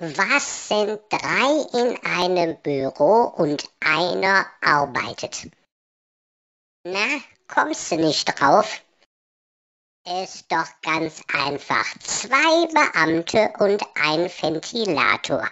Was sind drei in einem Büro und einer arbeitet? Na, kommst du nicht drauf? Ist doch ganz einfach. Zwei Beamte und ein Ventilator.